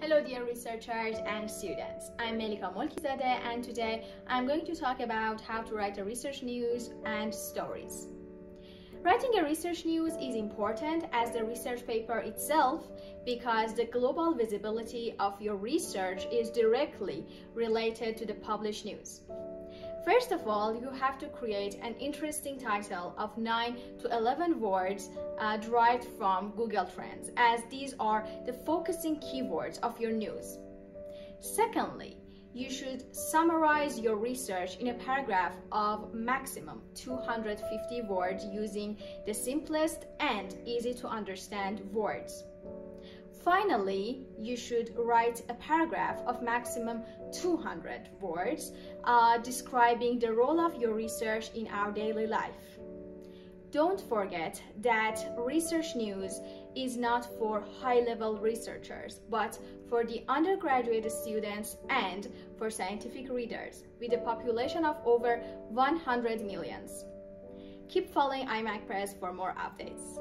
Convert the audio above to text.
Hello dear researchers and students. I'm Melika Molkizadeh and today I'm going to talk about how to write a research news and stories. Writing a research news is important as the research paper itself because the global visibility of your research is directly related to the published news. First of all, you have to create an interesting title of 9 to 11 words uh, derived from Google Trends, as these are the focusing keywords of your news. Secondly, you should summarize your research in a paragraph of maximum 250 words using the simplest and easy to understand words. Finally, you should write a paragraph of maximum 200 words uh, describing the role of your research in our daily life. Don't forget that research news is not for high-level researchers, but for the undergraduate students and for scientific readers, with a population of over 100 millions. Keep following iMac Press for more updates.